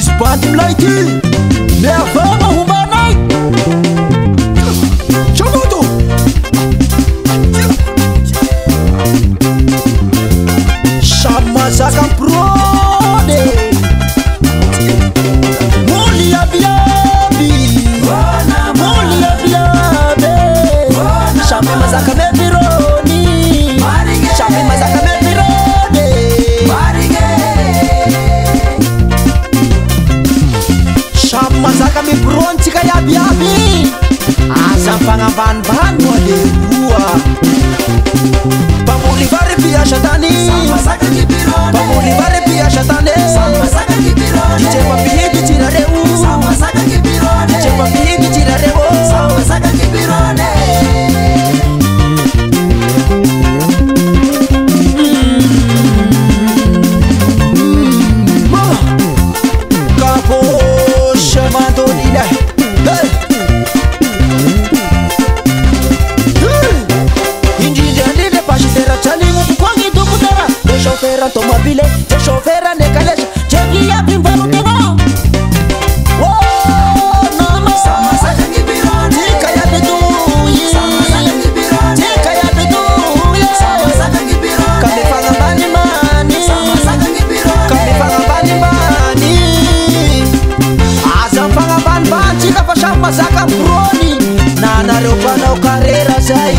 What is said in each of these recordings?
sbantimlaiti miahama hubarnai comoto şammazakan prode muliabiabimuliabaşa oncikayabiabi asanfangaban-ban muadeua papulibari biasataniku tômobile er aekalesa e abybaotenaaika abyoika ayokaefanabanyman kamefagnambanymany azamfagnambanyfatsika fasay mazaka prony na anareo panao karera zay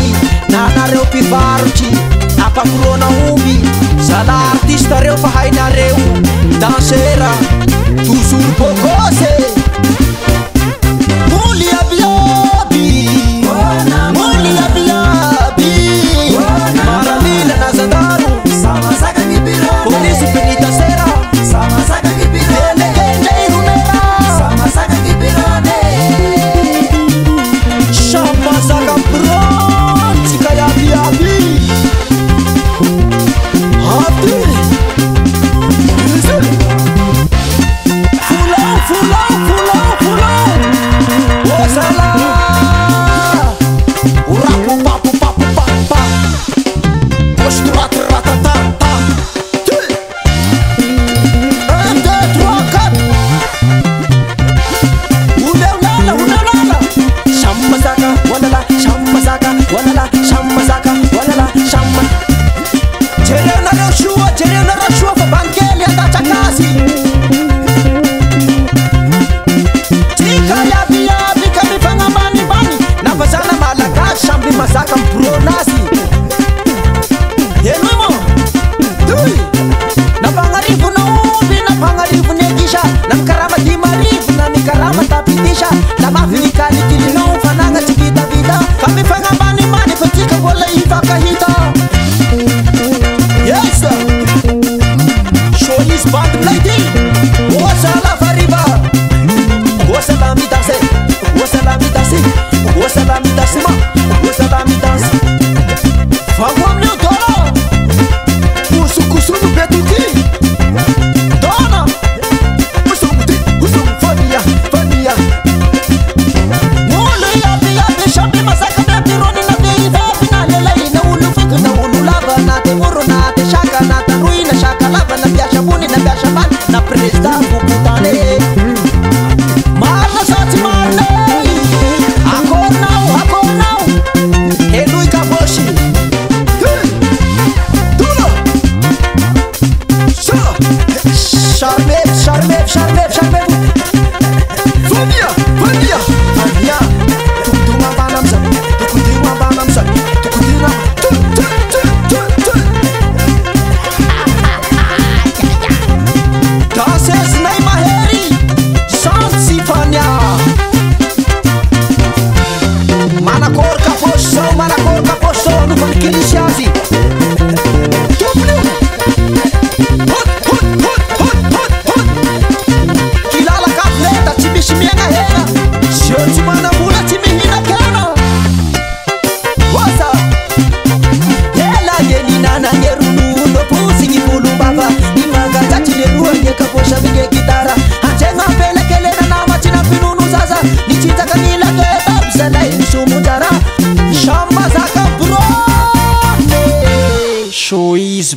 na nareo mpivarotry na mpakolonaomby cada artista reu farainareu dansera tusur Capochão, maracota, capochão No funk que chave Hut, hut, hut, hut, hut, Quilala, capleta, minha carreira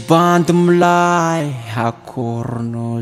bandım lai hakorno